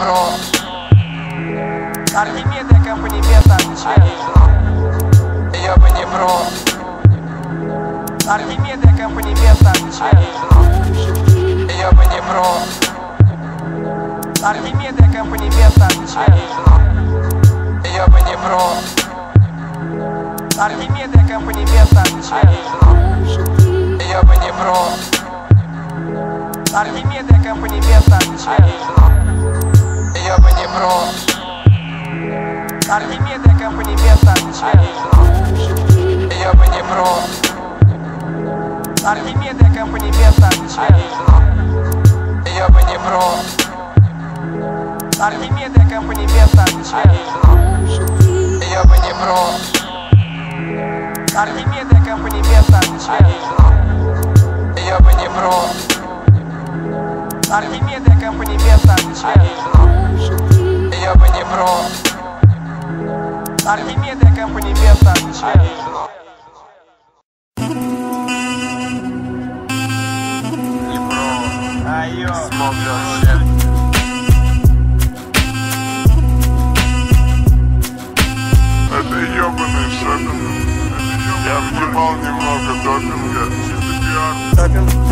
Днепро Архимеда аккомпанемента отвечает Ёба Днепро Архимеда аккомпанемента отвечает Ёба Днепро Архимеда аккомпанемента отвечает Ёба Днепро Архимеда аккомпанемента отвечает Ёба Днепро Архимеда аккомпанемента отвечает Ёба Днепро Архимеда аккомпанемента отвечает Ёба Днепро Архимеда аккомпанемента отвечает Ёба Днепро Архимеда аккомпанемента отвечает Ёба Днепро Архимеда аккомпанемента отвечает Ёба Днепро Архимеда аккомпанемента отвечает Ёба Днепро Архимеда аккомпанемента отвечает Это ебаный шопинг. Я въебал немного допинга. Чисто пиар. Тапин,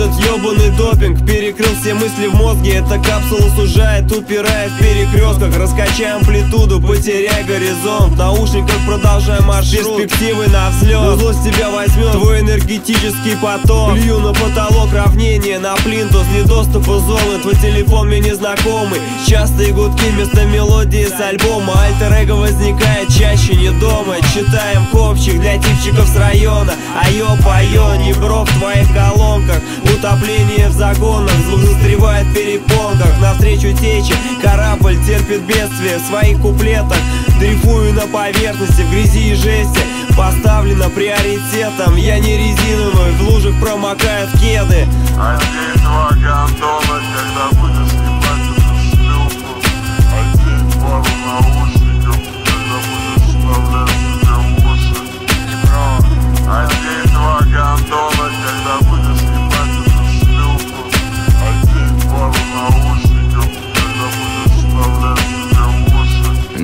пиар. Этот ёбаный допинг перекрыл все мысли в мозге. Эта капсула сужает, упирает в перекрестках. Раскачай амплитуду, потеряй горизонт. В наушниках продолжай маршрут. Перспективы на взлет Злость тебя возьмет твой энергетический поток. Плюю на потолок равнение на плинтус Ни доступа зоны, твой телефон мне незнакомый. Частые гудки вместо мелодии с альбома. Альтер-эго возникает чаще не дома. Читаем копчик для типчиков с района. А ё-поё, не бро в твоих колонках Утопление в загонах, звук застревает в перепонках Навстречу течи, корабль терпит бедствие В своих куплетах. Дрейфую на поверхности В грязи и жести поставлено приоритетом. Я не резиновый, в лужах промокают кеды. Одень два гондона, когда будешь ебать эту шлюху Одень пару наушников, когда будешь вставлять себе уши. Одень два гондона,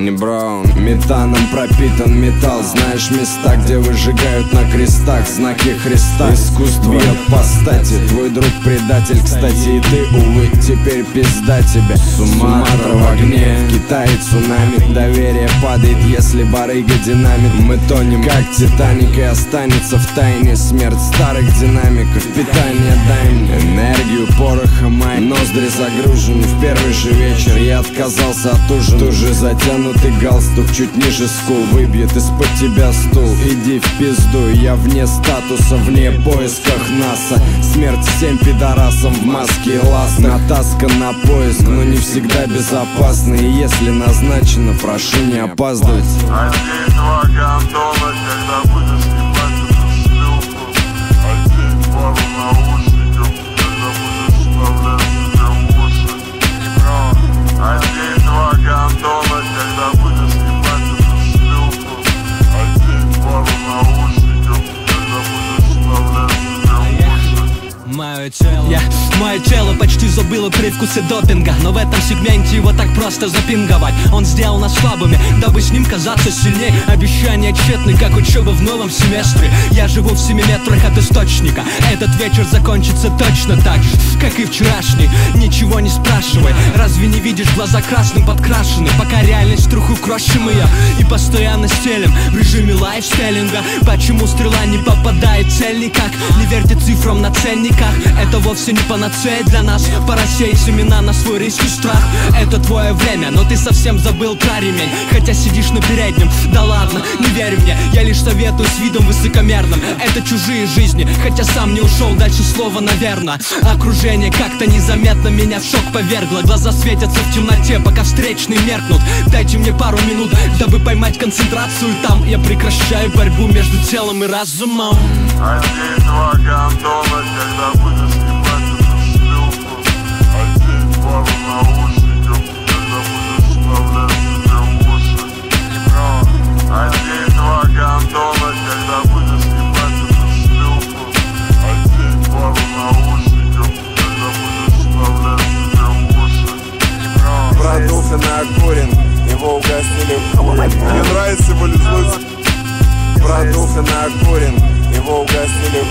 уши Не Браун Метаном пропитан металл. Знаешь места, где выжигают на крестах Знаки Христа. Искусство. Бьет по стати Твой друг предатель, кстати И ты, увы, теперь пизда тебе. Суматра в огне. В Китае цунами. Доверие падает, если барыга динамит Мы тонем, как Титаник И останется в тайне Смерть старых динамиков. Питание дай мне Энергию, пороха май. Ноздри загружены В первый же вечер. Я отказался от ужина. Туже затянутый галстук Чуть ниже скул Выбьет из-под тебя стул. Иди в пизду Я вне статуса Вне поисках НАСА. Смерть всем пидорасам в маске и ласт. Натаска на поиск Но не всегда безопасно. И если назначено Прошу не опаздывать. Одень два гондона, когда Мое тело Я, мое тело почти забыло привкусы допинга Но в этом сегменте его так просто запинговать Он сделал нас слабыми, дабы с ним казаться сильней. Обещания тщетны, как учеба в новом семестре. Я живу в семи метрах от источника. Этот вечер закончится точно так же, как и вчерашний. Ничего не спрашивай, разве не видишь глаза красным подкрашены? Пока реальность труху крошим ее И постоянно стелем в режиме лайфстайлинга. Почему стрела не попадает в цель никак Не верьте цифрам на ценниках Это вовсе не панацея для нас. Пора сеять семена на свой риск и страх. Это твое время, но ты совсем забыл про ремень. Хотя сидишь на переднем, да ладно, не верь мне. Я лишь советую с видом высокомерным. Это чужие жизни, хотя сам не ушел. Дальше слова наверно. Окружение как-то незаметно меня в шок повергло. Глаза светятся в темноте, пока встречные меркнут. Дайте мне пару минут, дабы поймать концентрацию Там. Я прекращаю борьбу между телом и разумом. Одень два гондона, когда Мне нравится его лизнуть Продуха накурен Его угостили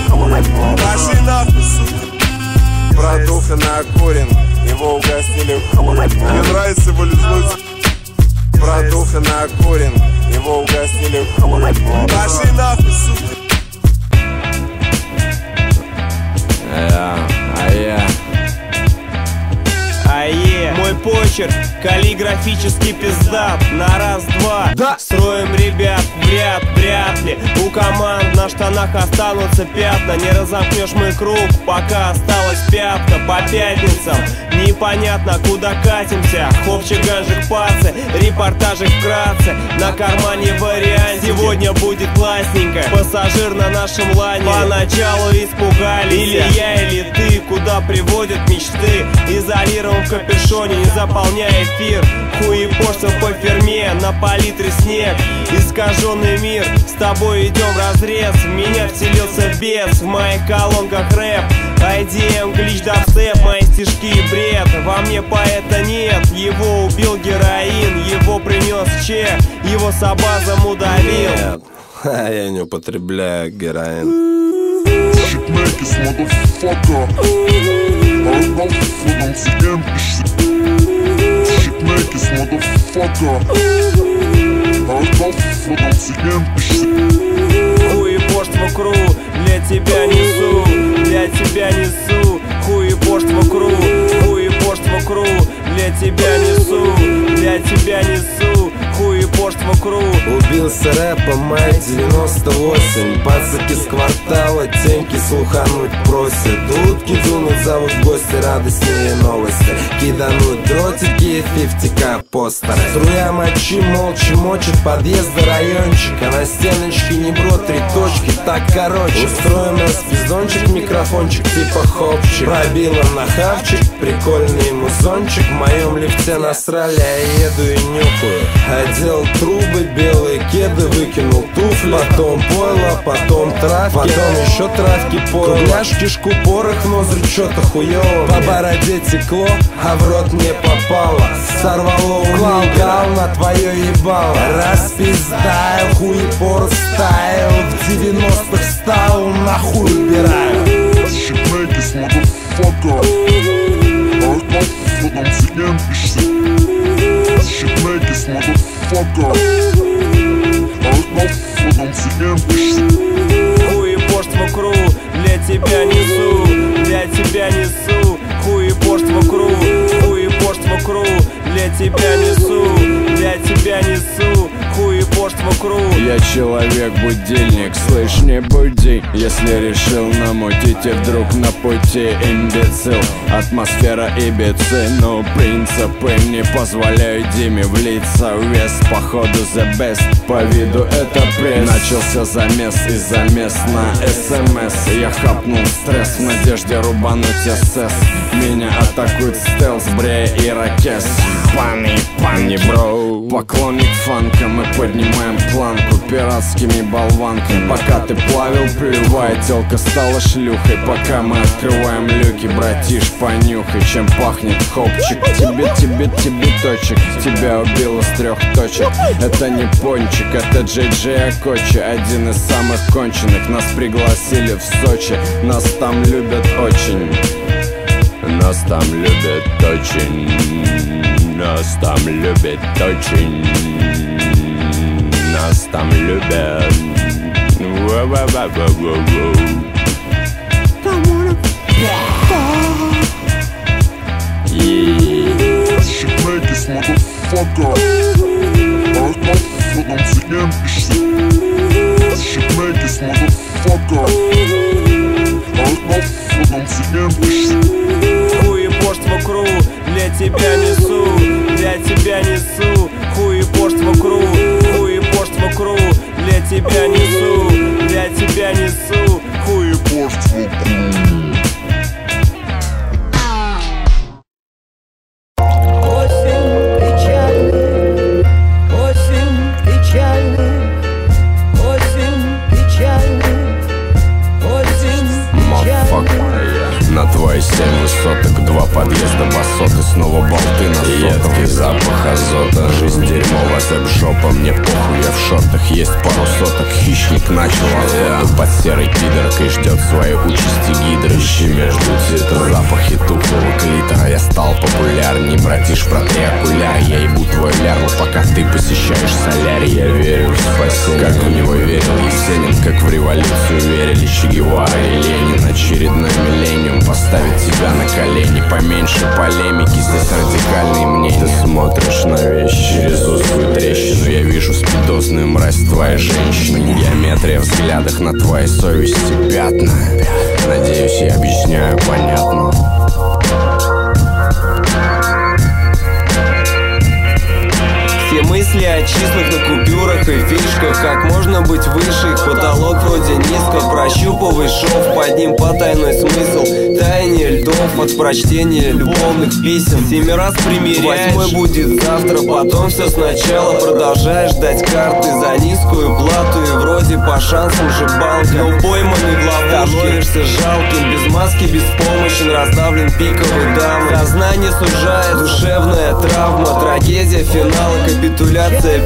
Пошли нахуй, сука. Продуха накурен Его угостили Мне нравится его лизнуть Продуха накурен Его угостили Пошли нахуй, сука. А я Ае, мой почерк каллиграфический пиздат На раз-два Да. Строим ребят команд. На штанах останутся пятна. Не разомкнешь мой круг, пока осталась пятка По пятницам. Непонятно куда катимся. Хопчик, ганжик, пацы, репортажик вкратце. На кармане вариант, сегодня будет классненько. Пассажир на нашем лайне. Поначалу испугались. Или я, или ты, куда приводят мечты? Изолирован в капюшоне, не заполняя эфир. Хуепошцем по ферме, на палитре снег. Искаженный мир, с тобой идем в разрез В меня вселился бес, в моих колонках рэп. IDM, глич, дабстеп, мои стишки и бред. Во мне поэта нет, его убил героин Его принес Че, его сабазом удавил. Нет, ха, я не употребляю героин. Shitmakers, motherfucker Shitmakers, motherfucker Ardal fırın siken işi Хуепоштво кру, для тебя несу, для тебя несу. Хуепоштво кру, хуепоштво кру, для тебя несу, для тебя несу. Хуепоштво кру, Убился рэпом май 98 Пацаки с квартала теньки слухануть просят. Утки дунут, зовут в гости радостные новости. Кидануть дротики и 50к постеры Струя мочи молча мочит подъезда райончика. На стеночке не бро три точки, так короче. Устроим распиздончик, микрофончик типа хопчик. Пробила на хавчик, прикольный музончик. В моем лифте насрали, а я еду и нюхаю. Одел трубы, белые кеды, выкинул туфли. Потом пойло, потом травки. Потом еще травки пойло. Кругляш, кишку, порох, в ноздри что-то хуёво По бороде текло, а в рот не попало Сорвало уникал на твое ебало. Распиздаю, хуепор стайл В 90-х стал, нахуй убираю. Shitmakers, motherfucker. Ardal fırın siken işi Shitmakers, motherfucker. Ardal fırın siken işi хуепоштво кру, для тебя несу, для тебя несу. Хуепоштво кру, хуепоштво кру, для тебя несу, для тебя несу Хуепоштво кру, Я человек-будильник, слышь, не буди. Если решил намутить и вдруг на пути имбецил. Атмосфера ибицы, но принципы не позволяют Диме влиться в вес. Походу the best, по виду это пресс. Начался замес и замес на СМС Я хапнул стресс в надежде рубануть СС Меня атакует стелс, брея и ракес. Пани, пани, бро. Поклонник фанка, мы поднимаем планку Пиратскими болванками. Пока ты плавил, плевая Телка стала шлюхой. Пока мы открываем люки Братиш, понюхай, чем пахнет хопчик. Тебе, тебе, тебе точек Тебя убило с трех точек. Это не пончик, это Джей Джей Акочи Один из самых конченых. Нас пригласили в Сочи Нас там любят очень. Нас там любят очень Нас там любят очень Нас там любят хуепоштво кру, для тебя несу, для тебя несу Хуепоштво кру, кру, для тебя несу, для тебя несу. Хуепоштво Осень печальная, Два подъезда басоты Снова болты на Едкий запах азота Жизнь дерьмово Бицеп, жопа, мне похуй, я в шортах Есть пару соток, хищник начал охоту Под серой пидоркой ждет своей участи гидры. Ищи между титр Запахи тухлого клитора Я стал популярней, братиш, протри окуляр Я ебу твой лярву, пока ты посещаешь солярий. Я верю в спасение, как в него верил Есенин Как в революцию верили Че Гевара и Ленин Очередной миллениум поставит тебя на колени Поменьше полемики, здесь радикальные мнения. Ты смотришь на вещи через узкую трещину. Я вижу спидозную мразь твоей женщины. Геометрия в взглядах на твоей совести пятна. Надеюсь, я объясняю понятно мысли о числах на купюрах и фишках Как можно быть выше потолок вроде низко Прощупывай шов, под ним потайной смысл Таяние льдов от прочтения любовных писем. Семи раз примеряешь. Восьмой будет завтра, потом все сначала Продолжаешь ждать карты за низкую плату И вроде по шансам же банка Но пойманный в ловушке Становишься жалким, без маски, беспомощен Раздавлен пиковой дамой. Сознание сужает, душевная травма Трагедия финала, капитуляция,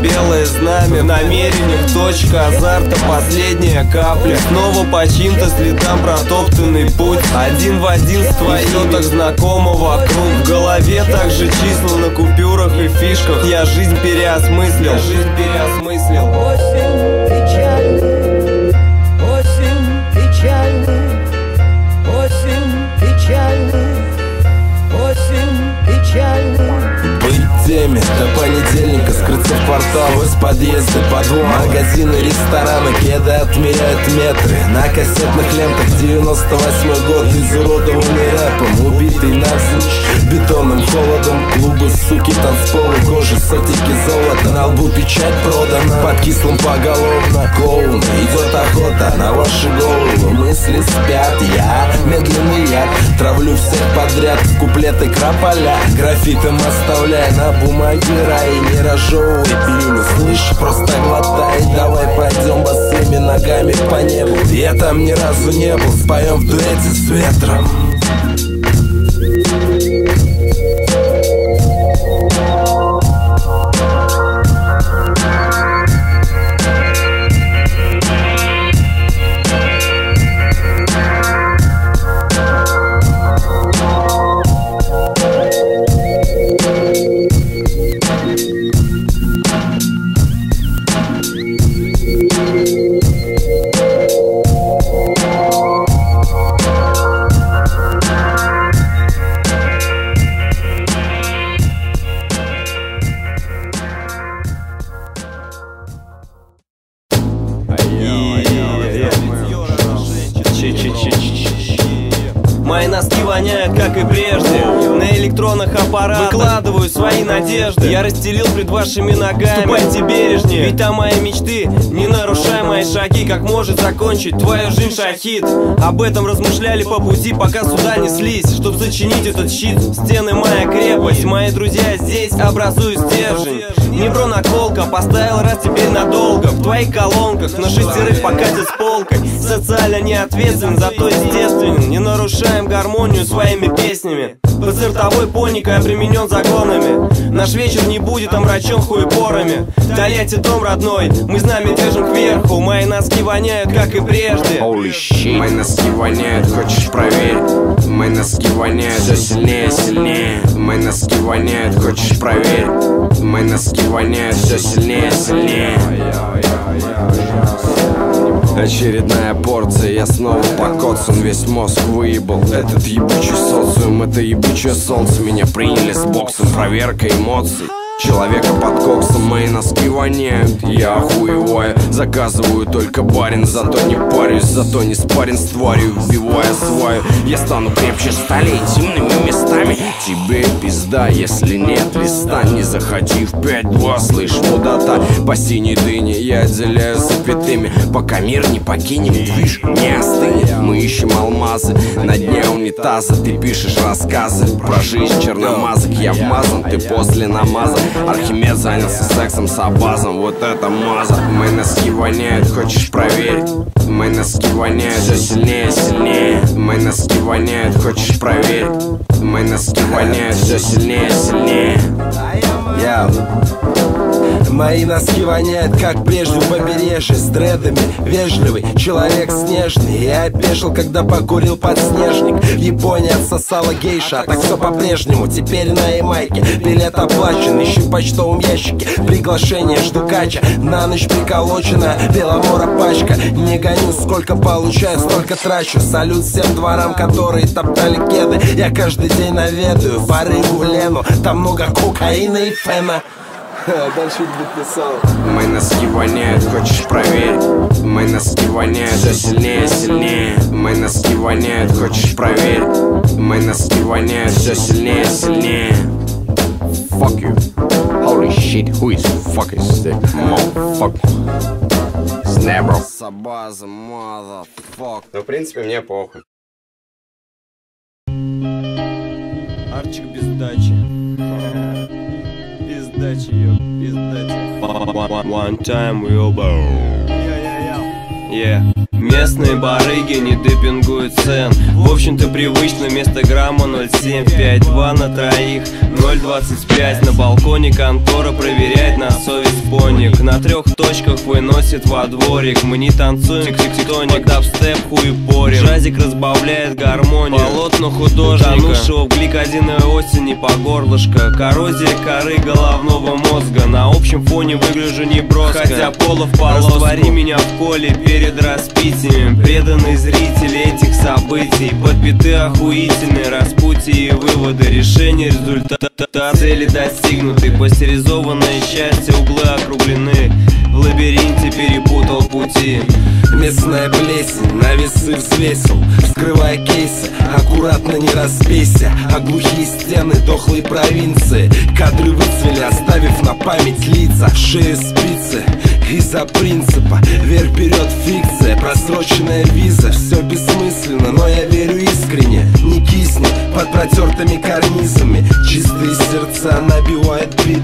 белое знамя В точка азарта, последняя капля. Снова по чьим-то следам протоптанный путь Один в один с твоим, так знакомо вокруг. В голове также числа на купюрах и фишках. Я жизнь переосмыслил, Я жизнь переосмыслил теме. До понедельника Скрыться в портал, из подъезда подвал Магазины, рестораны, кеды отмеряют метры. На кассетных лентах 98 год. Изуродованный рэпом, убитый навзничь Бетонным холодом, клубы, суки, танцполы. Кожи, сотики золота, на лбу печать продана. Под кислым поголовно. Клоуны Идет охота на ваши головы. Мысли спят, я медленный яд Травлю всех подряд. Куплеты крополя. Граффитом оставляя на бумаге рай Не разжевывай пилюлю, слышь, просто глотай. Давай пойдем босыми ногами по небу. Я там ни разу не был, споем в дуэте с ветром закончить твою жизнь шахид Об этом размышляли по пути Пока сюда неслись. Чтоб сочинить этот щит Стены моя крепость. Мои друзья здесь образуют стержень. Небро наколка Поставил раз теперь надолго. В твоих колонках На шестерых покатит с полкой. Социально неответственен, зато естественен Не нарушаем гармонию своими песнями Подсортовой поникой обременен законами. Наш вечер не будет омрачен хуепорами Тольятти дом родной, мы знамя держим кверху. Мои носки воняют, как и прежде. Holy shit. Мои носки воняют, хочешь проверь? Мои носки воняют все сильнее, сильнее. Мои носки воняют, хочешь проверь? Мои носки воняют все сильнее, сильнее Очередная порция, я снова покоцан Весь мозг выебал. Этот ебучий социум, это ебучее солнце. Меня приняли с боксом, проверка эмоций Человека под коксом, мои носки воняют. Я охуеваю, заказываю только барин Зато не парюсь, зато не спарен с тварью Вбивая сваю, я стану крепче стали Интимными местами. Тебе пизда, если нет листа Не заходи в 5-2, слышь, мудота. По синей дыне я отделяю запятыми. Пока мир не покинем, движ не остынет Мы ищем алмазы на дне унитаза. Ты пишешь рассказы про жизнь черномазок Я вмазан, ты после намаза Архимед занялся сексом с абазом Вот это маза Мои носки воняют, хочешь проверить? Мои носки воняют все сильнее, сильнее Мои носки воняют, хочешь проверить? Мои носки воняют все сильнее, сильнее Я Мои носки воняют, как прежде в побережье С дредами, вежливый, человек снежный. Я опешил, когда покурил подснежник. В Японии отсосала гейша, а так все по-прежнему. Теперь на Ямайке, билет оплачен. Ищу в почтовом ящике, приглашение. Жду На ночь приколочена, беломора пачка. Не гоню, сколько получаю, столько трачу. Салют всем дворам, которые топтали кеды. Я каждый день наведаю порыву Лену. Там много кокаина и фена Дальше написал Мои носки воняют, хочешь проверить? Мои носки воняют все сильнее, сильнее Мои носки воняют, хочешь проверить? Мои носки воняют все сильнее, сильнее Fuck you Holy shit, who is fuck is that motherfucker? Snabro Сабаза, motherfucker Ну, в принципе, мне похуй Арчик без дачи. One time we'll bow. Yeah. Местные барыги не депингуют цен. В общем-то привычно вместо грамма 0,752 на троих 0,25 на балконе контора проверяет на совесть поник На трех точках выносит во дворик Мы не танцуем тик-тик-тоник, дабстеп хуепорим Жазик разбавляет гармонию. Полотно художника. Тонувшего в гликозиновой осени по горлышко. Коррозия коры головного мозга. На общем фоне выгляжу не броско. Хотя полов полоску. Раствори меня в коле перед распитием. Преданные зрители этих событий. Подбиты охуительные распутья и выводы. Решения результата Цели достигнуты. Пастеризованное счастье углы округлены. В лабиринте перепутал пути. Местная плесень на весы взвесил. Вскрывая кейсы, аккуратно не разбейся А глухие стены дохлой провинции. Кадры выцвели, оставив на память лица. Шея спицы из-за принципа. Вверх вперед просроченная виза Все бессмысленно, но я верю искренне. Не кисни под протертыми карнизами. Чистые сердца набивают бит.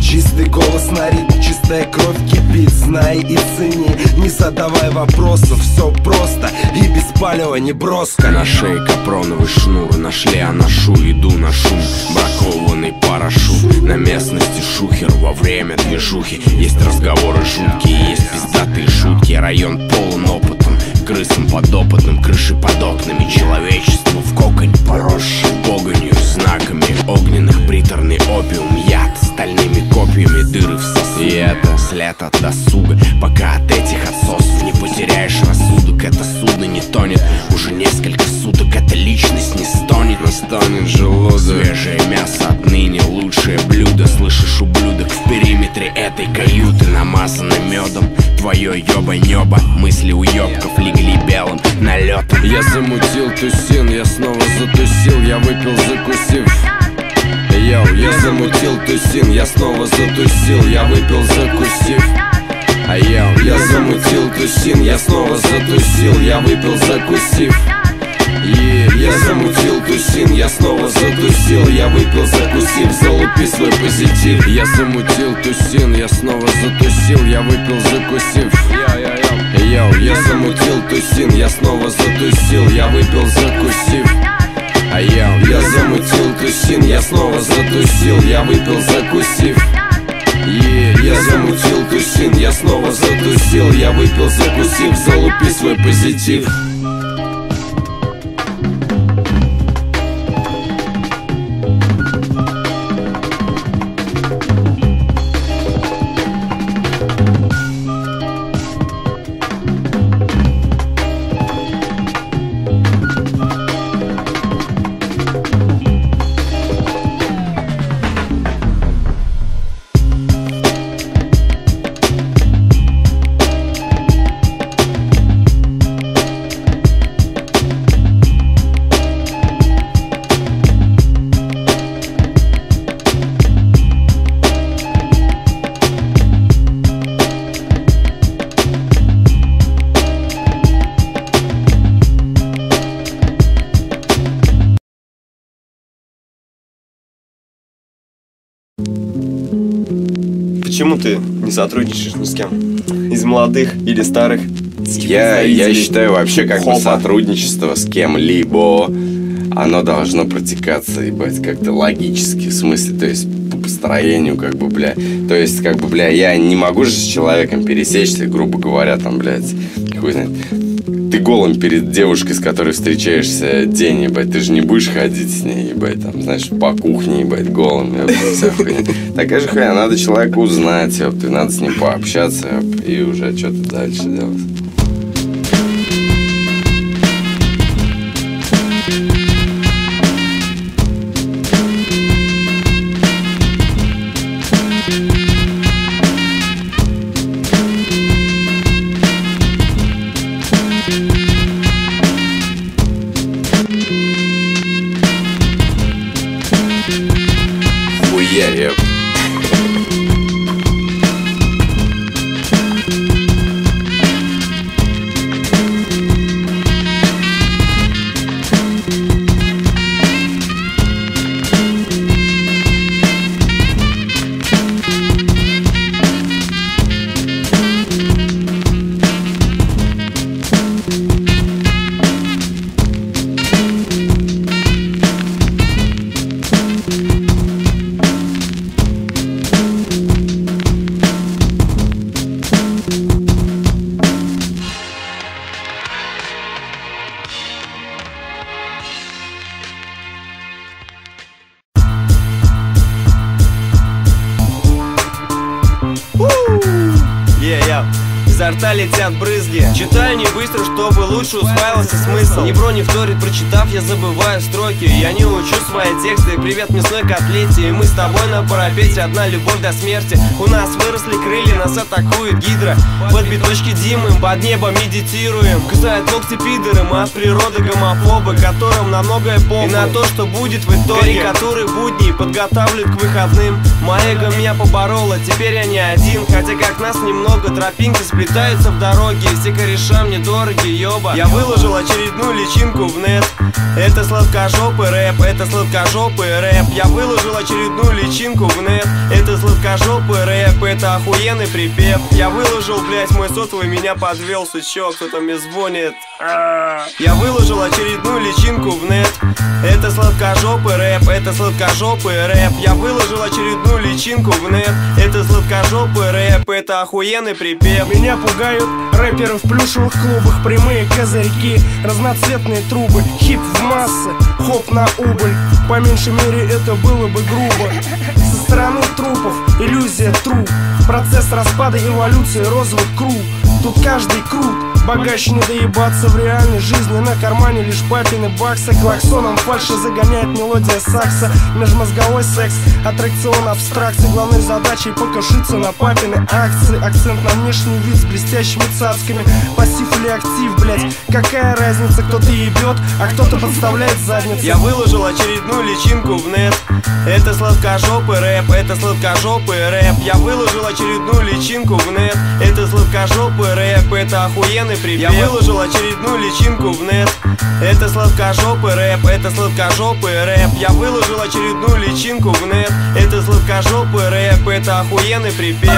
Чистый голос на ритм, чистая кровь кипит. Знай и цени, не задавай вопросов. Все просто и без палева не броско. На шее капроновый шнур Нашли, я ношу, иду на шум Бракованный парашют На местности шухер Во время движухи. Есть разговоры жуткие Есть пиздатые шутки Район полон опытом Крысам подопытным Крыши под окнами Человечество в коконь поросший Погонью, знаками огненных Приторный опиум, яд Стальными копьями дыры в сосуд И это след от досуга Пока от этих отсосов не потеряешь рассудок Это судно не тонет. Уже несколько суток Эта личность не стонет. Не стонет желудок. Свежее мясо отныне лучшее блюдо. Слышишь, ублюдок в периметре этой каюты Намазано медом. Твое ёба-нёба Мысли уёбков легли белым налетом Я замутил тусин Я снова затусил Я выпил закусив. Йоу, я замутил тусин, я снова затусил, я выпил закусив А йоу, я замутил тусин, я снова затусил, я выпил закусив. Е, я замутил тусин, я снова затусил, я выпил закусив, залупи свой позитив. Я замутил тусин, я снова затусил, я выпил закусив. Йоу, я замутил тусин, я снова затусил, я выпил закусив. А я, я замутил тусин, я снова затусил, я выпил закусив я замутил тусин, я снова затусил, я выпил закусив, залупи свой позитив сотрудничаешь ни с кем? Из молодых или старых? Я, я считаю вообще как бы Хопа. сотрудничество с кем-либо оно должно протекаться, ебать, как-то логически, в смысле, то есть п- построению, как бы, бля. То есть, как бы, бля, я не могу же с человеком пересечься, грубо говоря, там, блядь, хуй знает. Ты голым перед девушкой, с которой встречаешься день, ебать, ты же не будешь ходить с ней, ебать, там, знаешь, по кухне, ебать, голым, ебать. Такая же хуйня, надо человека узнать, ебать, надо с ним пообщаться, и уже что-то дальше делать. Летят брызги. Читаю не быстро, чтобы лучше усваивался смысл. Ни бро не вторит, прочитав, я забываю строки. Я не учу свои тексты, привет мясной котлете И мы с тобой на парапете, одна любовь до смерти. У нас выросли крылья, нас атакует гидра. Под биточки Димы, под небом медитируем. Кусают ногти пидоры, мы от природы гомофобы Которым на многое похуй. И на то, что будет в итоге. Карикатуры будней подготавливают к выходным. Моя эго меня поборола, теперь я не один. Хотя как нас немного, тропинки сплетаются в дороге. Все кореша мне дороги, ёба Я выложил очередную личинку в нет. Это сладкожопый рэп, это сладкожопый рэп. Я выложил очередную личинку в нет. Это сладкожопый рэп, это охуенный припев. Я выложил, блять, мой сотовый меня подвел, сучок Кто-то мне звонит. Я выложил очередную личинку в нет. Это сладкожопый рэп, это сладкожопый рэп. Я выложил очередную личинку в нет. Это сладкожопый рэп, это охуенный припев. Меня пугают рэперы в плюшевых клубах Прямые козырьки, разноцветные трубы Хип в массы, хоп на убыль. По меньшей мере это было бы грубо. Со стороны трупов, иллюзия труп Процесс распада эволюции розовый круг Тут каждый крут. Богаче не доебаться в реальной жизни. На кармане лишь папины баксы. Клаксоном фальши загоняет мелодия сакса. Межмозговой секс, аттракцион абстракции. Главной задачей покушиться на папины акции. Акцент на внешний вид с блестящими цацками. Пассив или актив, блять Какая разница, кто-то ебет, а кто-то подставляет задницу? Я выложил очередную личинку в нет. Это сладкожопый рэп, это сладкожопый рэп. Я выложил очередную личинку в нет. Это сладкожопый рэп, это охуенный припев Я выложил очередную личинку в нет. Это сладкожопый рэп, это сладкожопый рэп. Я выложил очередную личинку в нет. Это сладкожопый рэп, это охуенный припев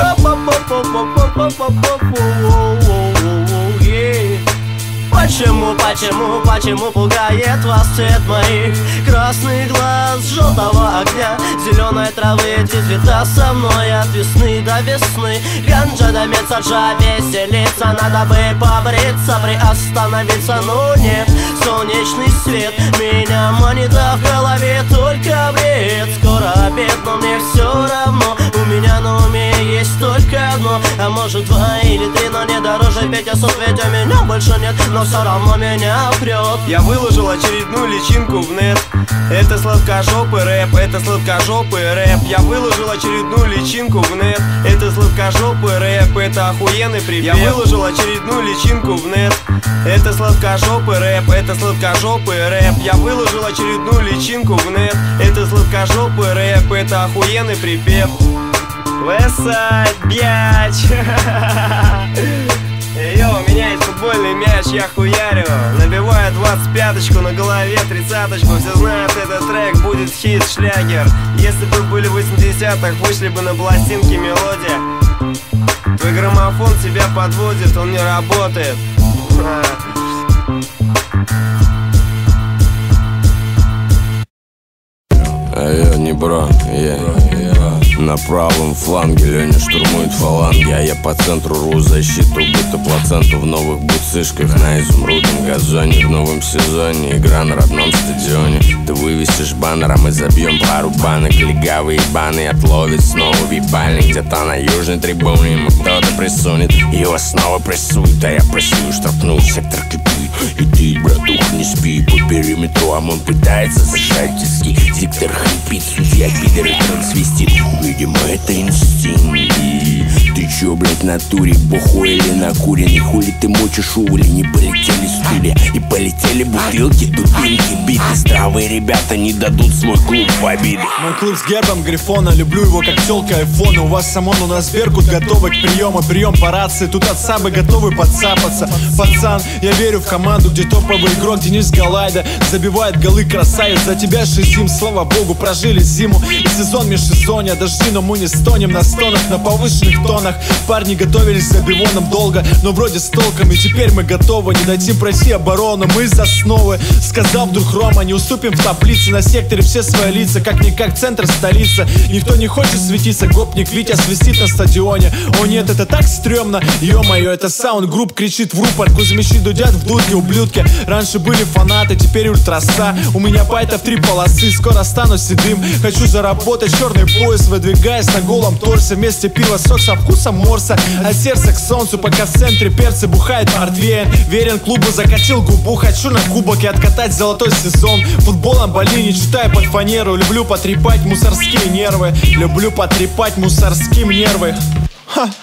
Почему, почему, почему пугает вас цвет моих красных глаз Желтого огня, зеленой травы Эти цвета со мной от весны до весны? Ганджа до медсаджа веселиться Надо бы побриться, приостановиться Но нет, солнечный свет Меня манит, а в голове только бред Скоро обед, но мне все равно меня на уме есть только одно. А может два или три, но не дороже Пять особ, ведь у меня больше нет Но все равно меня прет Я выложил очередную личинку в нет. Это сладкожопый рэп, это сладкожопый рэп. Я выложил очередную личинку в нет. Это сладкожопый рэп, это охуенный припев Я выложил очередную личинку в нет. Это сладкожопый рэп, это сладкожопый рэп. Я выложил очередную личинку в нет. Это сладкожопый рэп, это охуенный припев Westside, бяч Йо, у меня есть футбольный мяч, я хуярю Набиваю 25-очку на голове, тридцаточку Все знают, этот трек будет хит, шлягер Если бы были в 80-х, вышли бы на пластинке мелодия Твой граммофон тебя подводит, он не работает. А я не бро, я, я. На правом фланге Леня штурмует фаланги. А я по центру рву защиту Будто плаценту в новых буцишках На изумрудном газоне В новом сезоне Игра на родном стадионе. Ты вывесишь баннер, а мы забьем пару банок. Легавые баны отловит снова вибальник Где-то на южной трибуне. Ему кто-то присунет Его снова прессуют, а я прессую Штрафнул сектор кипит И ты, братух, не спи по периметру А он пытается зажать тиски. Диктор хрипит, судья пидор и трансвестит Видимо, это инстинкт Ты чё, блядь, на туре? Бухой или накуренный Хули ты мочишь ули, не полетели стулья И полетели бутылки, дубинки, биты. Здравые ребята не дадут свой клуб в обиды Мой клуб с гербом Грифона. Люблю его как телка айфона У вас самон, у нас Беркут готовы к приему Прием по рации, тут отцабы готовы подцапаться. Пацан, я верю в команду, где топовый игрок Денис Галайда Забивает голы красавец. За тебя шизим, слава богу, прожили зиму. И сезон межсезонья. Дожди, но мы не стонем на стонах На повышенных тонах Парни готовились за бивоном долго Но вроде с толком. И теперь мы готовы Не дадим пройти оборону. Мы из основы. Сказал вдруг Рома Не уступим в таблице На секторе. Все свои лица Как-никак центр столица Никто не хочет светиться. Гопник Витя свистит на стадионе. О нет, это так стрёмно. Ё-моё, это sound group кричит в рупор. Кузьмичи дудят в дудки, ублюдки. Раньше были фанаты, теперь ультраса У меня байта три полосы Скоро стану седым. Хочу заработать черный пояс Выдвигаясь на голом торсе. Вместо пива сок со вкусом морса От сердца к солнцу, пока в центре перцы бухает портвейн. Верен клубу, закатил губу Хочу на кубок и откатать золотой сезон. Футболом болен, не читаю под фанеру Люблю потрепать мусорские нервы. Люблю потрепать мусорским нервы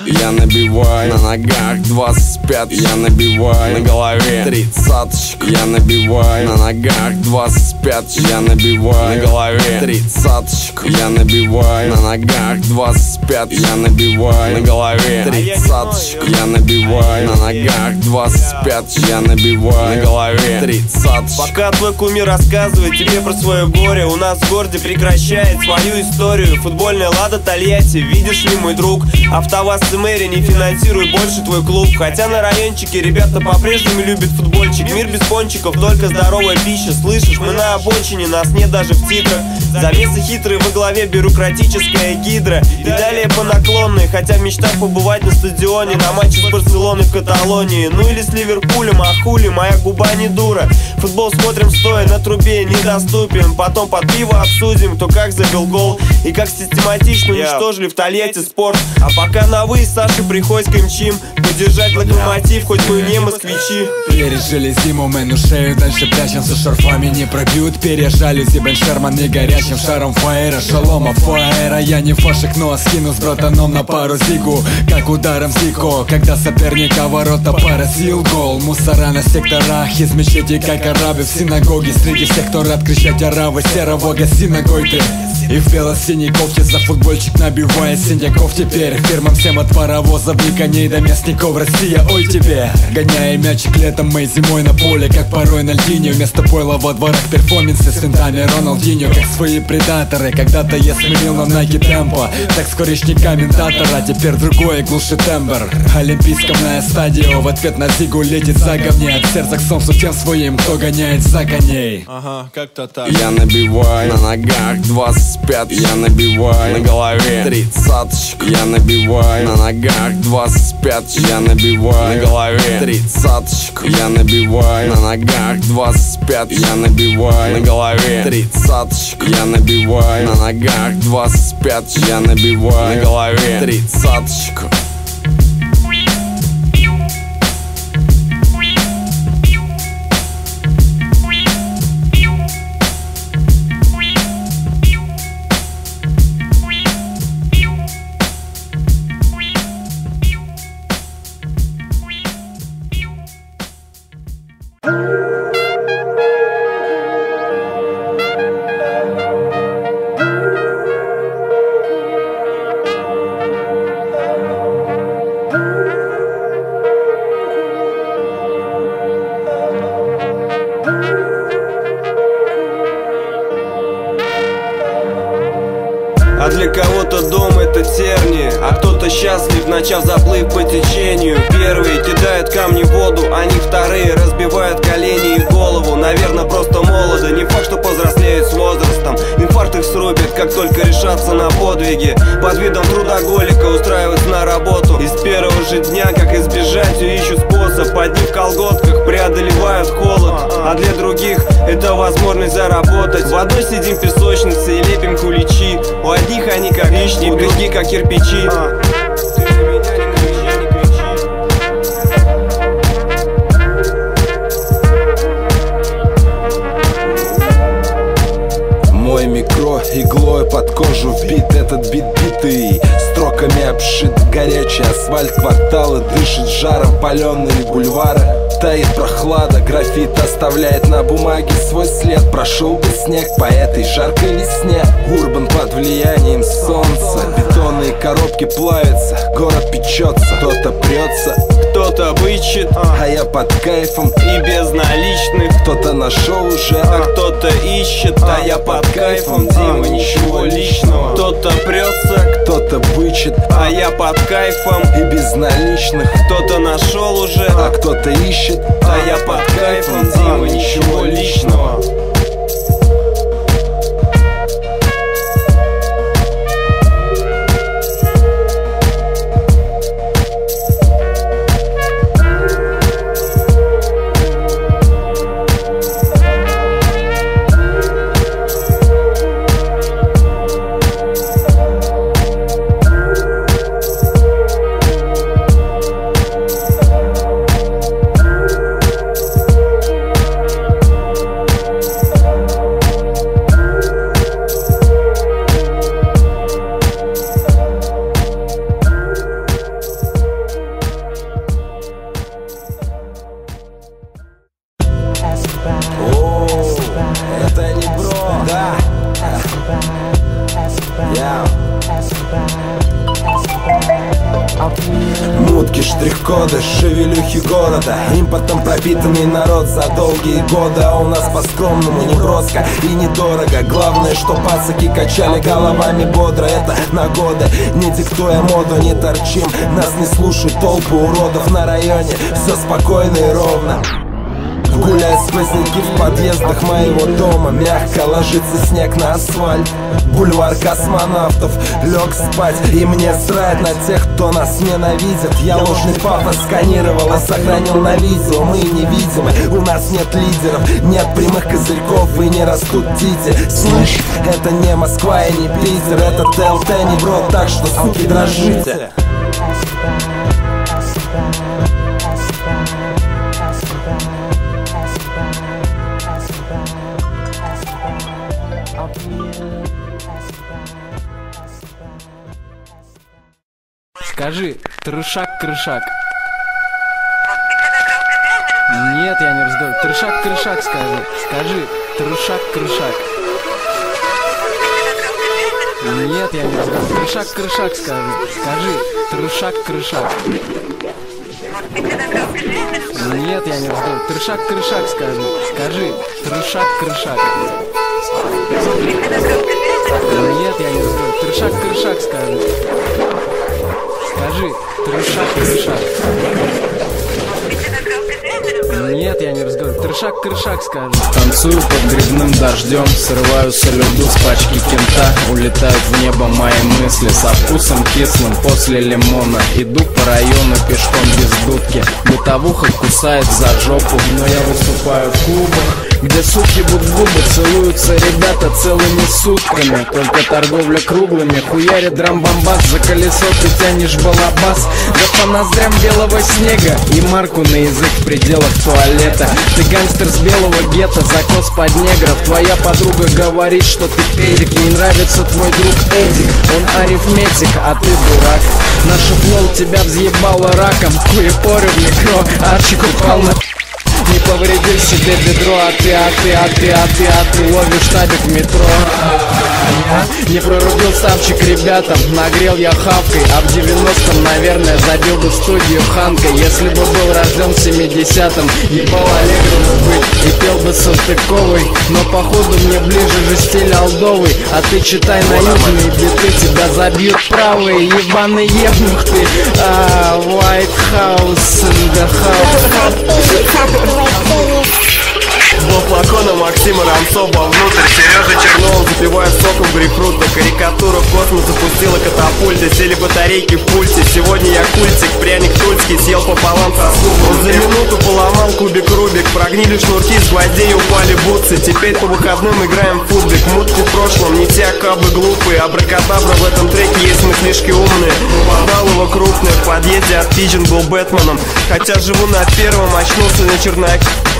Я набиваю на ногах 25 Я набиваю на голове тридцаточку. Я набиваю на ногах 25 Я набиваю на голове тридцаточку. Я набиваю на ногах 25 Я набиваю на голове тридцаточку. Я набиваю на ногах 25 Я набиваю на голове тридцаточку. Пока твой кумир рассказывает тебе про свое горе У нас в городе прекращает свою историю. Футбольная Лада Тольятти, видишь ли, мой друг АвтоВАЗ и Мэри не финансирует больше твой клуб. Хотя на райончике ребята по-прежнему любят футбольчик. Мир без пончиков, только здоровая пища Слышишь, мы на обочине, нас нет даже в титрах. Замесы хитрые во главе бюрократическая гидра. И далее по наклонной, хотя в мечтах побывать на стадионе. На матче с Барселоной в Каталонии. Ну или с Ливерпулем, а хули, моя губа не дура. Футбол смотрим стоя на трубе, недоступен. Потом под пиво обсудим, кто как забил гол. И как систематично уничтожили в Тольятти спорт. А пока на вы с Сашей Приходько мчим Поддержать локомотив, хоть мы не москвичи. Пережили зиму, мы ну шею дальше прячем За шарфами не пробьют, пережали Зибен Шерман не горячим шаром фаера Шалома фаера, я не фашик, но скину с братаном на пару зигу. Как ударом зико, когда соперника ворота поразил гол. Мусора на секторах, из мечети как арабы В синагоге. Среди всех, кто рад кричать аравы Серого гаси ногой ты. И в бело-синей кофте за футбольчик набивая синяков Теперь. Фирмам всем от паровозов и коней до мясников Россия, ой тебе! Гоняя мячик летом, мы зимой на поле Как порой на льдине. Вместо пойла во дворах перформансы с винтами Роналдинho Как свои предаторы Когда-то я сменил на Nike темпо Так скоречни комментатора Теперь другое глушит тембр. Олимпийскомная стадио В ответ на зигу летит за говне. От сердца к солнцу тем своим, кто гоняет за коней. Ага, как-то так. Я набиваю на ногах 25 Я набиваю на голове тридцаточку. Я набиваю на ногах 25 Я набиваю. На голове тридцаточку Я набиваю. На ногах 25 Я набиваю. На голове тридцаточку Я набиваю. На ногах 25 Я набиваю. На голове тридцаточку их срубит, как только решатся на подвиги. Под видом трудоголика устраиваются на работу. И с первого же дня, как избежать, ищут способ. Одни в колготках преодолевают холод. А для других это возможность заработать. В одной сидим в песочнице и лепим куличи. У одних они как вишни, у других как кирпичи кожу вбит Этот бит битый. Строками обшит горячий асфальт Кварталы дышит жаром паленые бульвары. Тает прохлада, графит оставляет на бумаге свой след. Прошел бы снег по этой жаркой весне. Урбан под влиянием солнца Бетонные коробки плавятся, город печется Кто-то прется, Кто-то бычит а я под кайфом и без наличных Кто-то нашел уже, А кто-то ищет, а я под кайфом Дима, ничего личного. Кто-то прется, кто-то бычит а я под кайфом И без наличных Кто-то нашел уже, А кто-то ищет а я под кайфом Дима, ничего личного слушают толпы уродов на районе. Все спокойно и ровно. Гуляют сквозняки в подъездах моего дома. Мягко ложится снег на асфальт. Бульвар космонавтов Лег спать. И мне срать на тех, кто нас ненавидит. Я ложный папа сканировал и сохранил на видео. Мы невидимы, у нас нет лидеров. Нет прямых козырьков и не растут дети Слышь, это не Москва и не Питер. Это ТЛТ, не бро, так что, суки, дрожите Скажи, трешак-крышак. Нет, я не разговариваю. Трешак-крышак скажи. Скажи, трешак-крышак. Нет, я не разговариваю. Трешак-крышак скажи. Скажи, трешак-крышак. Нет, я не разговариваю. Трешак-крышак скажи. Скажи, трешак-крышак. Нет, я не разговариваю. Трешак-крышак скажи. Скажи, трешак-крышак. Нет, я не разговариваю. Трешак-крышак скажи. Танцую под грибным дождем Срываю салюду с пачки кента Улетают в небо мои мысли Со вкусом кислым после лимона Иду по району пешком без дудки Бытовуха кусает за жопу Но я выступаю в клубах где суки будут губы целуются ребята целыми сутками. Только торговля круглыми, хуярит драм-бомбас За колесо ты тянешь балабас. Да по ноздрям белого снега И марку на язык в пределах туалета. Ты гангстер с белого гетто, закос под негров. Твоя подруга говорит, что ты педик. Ей нравится твой друг Эдик. Он арифметик, а ты дурак. Наша флоу тебя взъебала раком. Хуепорю в микро, арчик упал на Не повредишь себе бедро А ты, а ты, а ты, а ты, а ты Ловишь табик в метро. Не прорубил ставчик ребятам Нагрел я хавкой. А в 90-м, наверное, забил бы студию Ханка Если бы был рожден в 70-м Ебал Аллегровым быть И пел бы Салтыковой Но походу мне ближе же стиль алдовый. А ты читай на южные биты Тебя забьют правые Ебаный ебнух ты а, White House in the house like this. Два флакона Максима Ранцова. Внутрь Сережа Чернов запивает соком грейпфрута. Карикатура в космос запустила катапульты. Сели батарейки в пульте. Сегодня я культик, пряник тульский Съел пополам со Он за минуту поломал кубик Рубик. Прогнили шнурки, с гвоздей упали бутсы. Теперь по выходным играем в футбик. Мутки в прошлом, не те кабы глупые. Абракадабра в этом треке есть мыслишки умные. Подал его крупный В подъезде от Пиджин был Бэтменом. Хотя живу на первом, очнулся на чернак в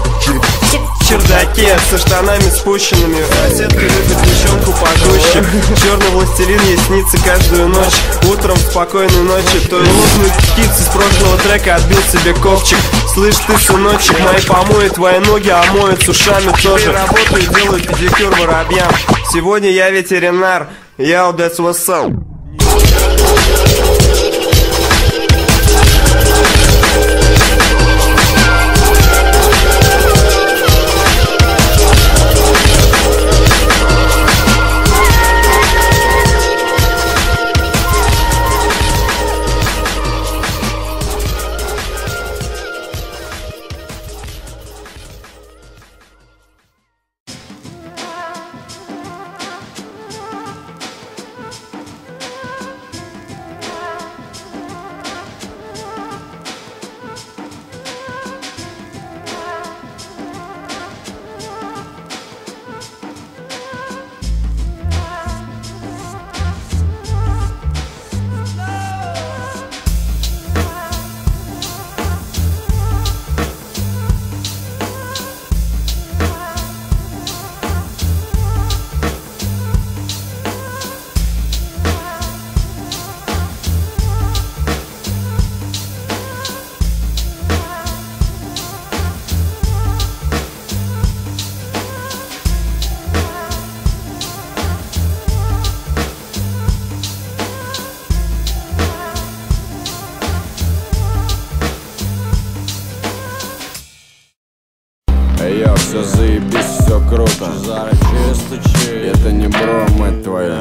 чердаке со штанами спущенными. Соседка любит девчонку погуще Черный властелин ей снится каждую ночь. Утром спокойной ночи. То есть нужный птиц из прошлого трека отбил себе ковчик. Слышь ты, сыночек, мои помои Твои ноги омоют с ушами тоже. Работаю и делаю педикюр воробьям. Сегодня я ветеринар. Yo, that's what's up йо, все заебись, все круто. Это не бро, мать твою.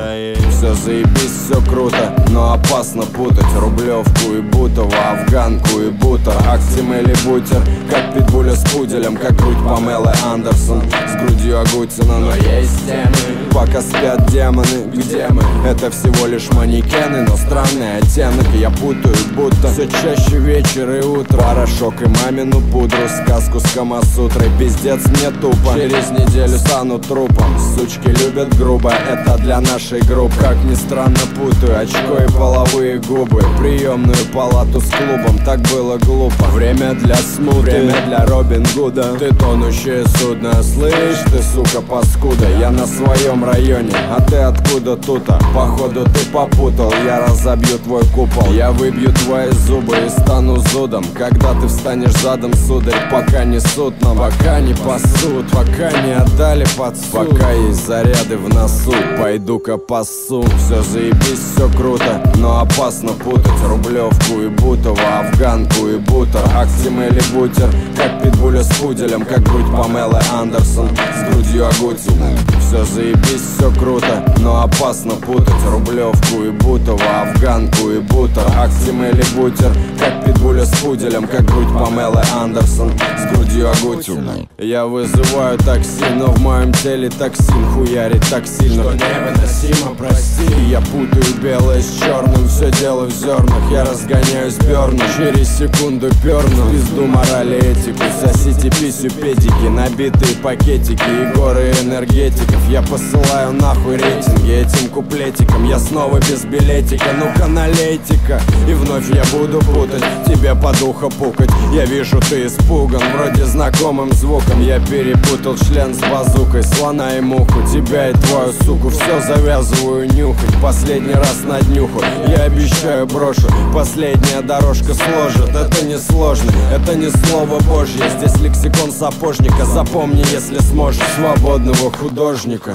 Все заебись, все круто. Но опасно путать Рублевку и Бутова, Афганку и Бутер Актим или Бутер Как питбуля с пуделем Как грудь Памелы Андерсон. С грудью Агутина Но есть темы Пока спят демоны, где мы? Это всего лишь манекены Но странный оттенок. Я путаю, будто Все чаще вечер и утро. Порошок и мамину пудру Сказку с Камасутрой Пиздец мне тупо. Через неделю стану трупом. Сучки любят грубо Это для нашей группы. Как ни странно путаю Очко и половые губы. Приемную палату с клубом Так было глупо. Время для смуты Время для Робин Гуда. Ты тонущее судно Слышь ты, сука, паскуда. Я на своем районе А ты откуда тута? Походу ты попутал Я разобью твой купол. Я выбью твои зубы и стану зудом. Когда ты встанешь задом, сударь Пока не суд нам. Пока не пасут Пока не отдали под суд Пока есть заряды в носу Пойду-ка пасу. Все заебись, все круто Но опасно путать Рублевку и Бутова Афганку и Бутер Актим или Бутер Как питбуля с пуделем Как грудь Памелы Андерсон С грудью Агутина Все заебись, все круто Но опасно путать Рублевку и Бутова Афганку и Бутер Актим или Бутер Как питбуля с пуделем Как грудь Памелы Андерсон С грудью Агутина Я вызываю такси Но в моем теле токсин хуярит так сильно. Что невыносимо, прости. Я путаю белое с черным Все дело в зернах. Я разгоняюсь берну Через секунду перну Пизду морали этику Сосите писю педики Набитые пакетики и горы энергетиков. Я посылаю нахуй рейтинги Этим куплетиком Я снова без билетика. Ну-ка налейте-ка И вновь я буду путать. Тебе по духу пукать. Я вижу ты испуган. Вроде знакомым звуком Я перепутал член с базукой Слона и муху. Тебя и твою суку Все завязываю нюхать. Последний раз на днюху. Я обещаю брошу. Последняя дорожка сложит. Это не сложно, это не слово божье. Здесь лексикон сапожника. Запомни, если сможешь Свободного художника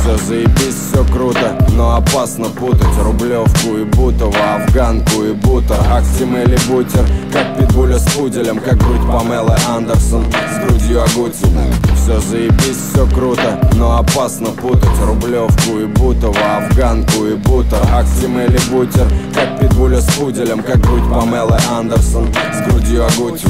все заебись, все круто, но опасно путать Рублевку и Бутова, афганку и бутер Актим или бутер, как питбуля с пуделем Как грудь Памелы Андерсон с грудью Агути. Все заебись, все круто, но опасно путать Рублевку и Бутова, афганку и бутер Актим или бутер, как питбуля с пуделем Как грудь Памелы Андерсон с грудью Агути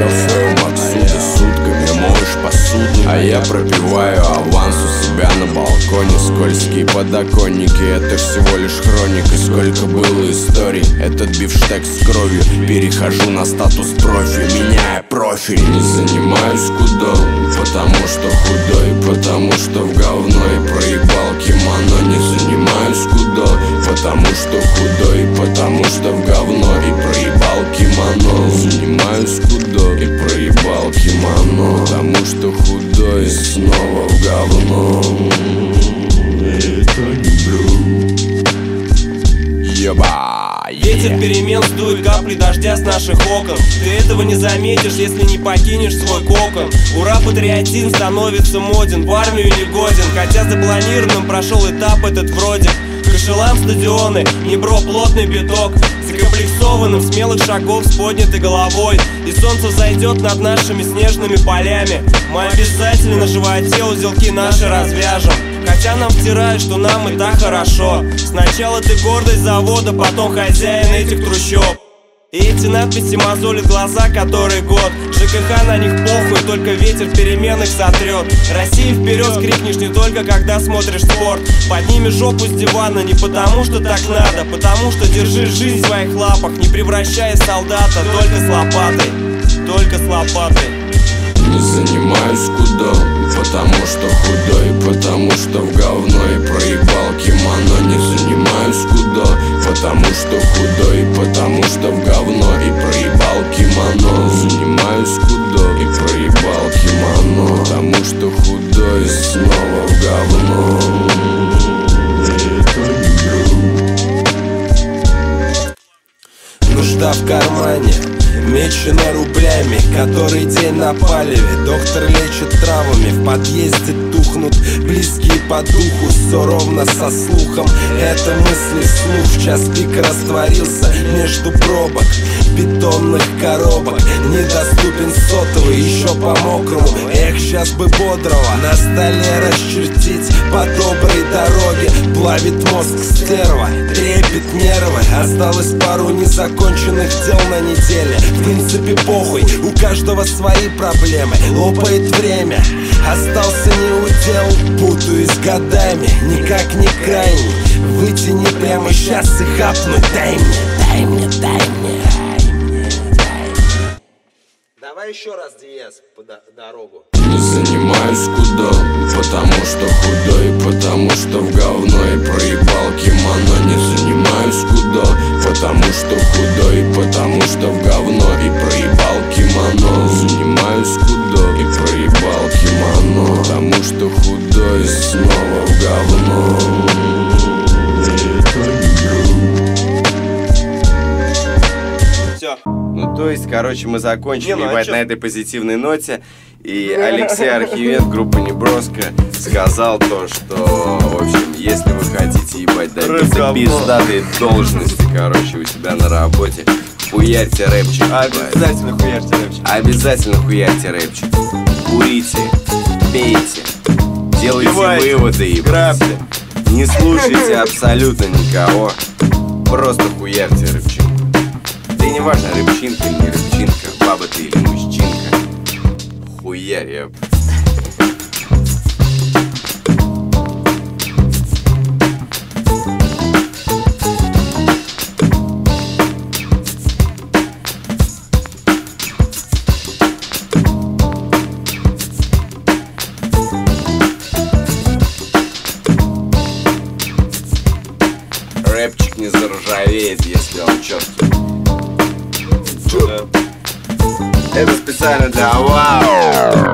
в кафе у Максуда Сутками моешь посуду. А я пропиваю аванс у себя на балконе. Скользкие подоконники, это всего лишь хроника. Сколько было историй, этот бифштег с кровью. Перехожу на статус профи, меняя профиль. Не занимаюсь кудол, потому что худой Потому что в говно и проебал кимоно Не занимаюсь кудол, потому что худой Потому что в говно и проебал кимоно Занимаюсь кудо и проебал кимоно Потому что худой снова в говно. Это не бро Еба Ветер перемен сдует капли дождя с наших окон. Ты этого не заметишь, если не покинешь свой кокон. Ура, патриотизм становится моден, в армию не годен. Хотя запланированным прошел этап этот вроде. Кошелам стадионы, не бро, плотный биток. Закомплексованным смелых шагов с поднятой головой. И солнце зайдет над нашими снежными полями. Мы обязательно на животе узелки наши развяжем Хотя нам втирают, что нам и так хорошо. Сначала ты гордость завода, потом хозяин этих трущоб. И эти надписи мозолят глаза который год. ЖКХ на них похуй, только ветер перемен их сотрет. Россия вперед крикнешь не только когда смотришь спорт. Подними жопу с дивана не потому что так надо Потому что держи жизнь в своих лапах Не превращай солдата только с лопатой. Только с лопатой Не занимаюсь кудо, потому что худой Потому что в говно и проебал кимоно. Не занимаюсь кудо, потому что худой Потому что в говно и проебал кимоно. Занимаюсь кудо и проебал кимоно Потому что худой снова в говно. Нужда в кармане Мечена рублями, который день на палеве. Доктор лечит травами, в подъезде тухнут Близкие по духу, все ровно со слухом. Это мысли вслух, час пик растворился Между пробок, бетонных коробок. Недоступен сотовый, еще по мокрому. Эх, сейчас бы бодрого на столе расчертить. По доброй дороге плавит мозг стерва. Трепет нервы, осталось пару незаконченных дел на неделе. В принципе похуй, у каждого свои проблемы. Лопает время, остался не удел Путаюсь годами, никак не крайний. Вытяни прямо сейчас и хапнуть Дай мне, дай мне, дай мне. Давай еще раз диез по до- дорогу. Не занимаюсь кудо, потому что худой Потому что в говно и проебал кимоно. Не занимаюсь кудо, потому что худой Потому что в говно и проебал кимоно. Занимаюсь кудо и проебал кимоно Потому что худой снова в говно Все. Ну, то есть, короче, мы закончили, Не, ну, а ебать, чё? на этой позитивной ноте. И Алексей Архивент, группа Неброска, сказал то, что, в общем, если вы хотите, ебать, добиться Рэп-говно. пиздатой должности, короче, у себя на работе, хуярьте рэпчик, ебать. Обязательно хуярьте рэпчик. Обязательно хуярьте рэпчик. Курите, пейте, делайте Убивайте, выводы, ебать. грабьте. Не слушайте абсолютно никого. Просто хуярьте рыбчинку. Да и не важно, рыбчинка или не рыбчинка, баба ты или мужчинка. Хуярь, я... Это специально для вау!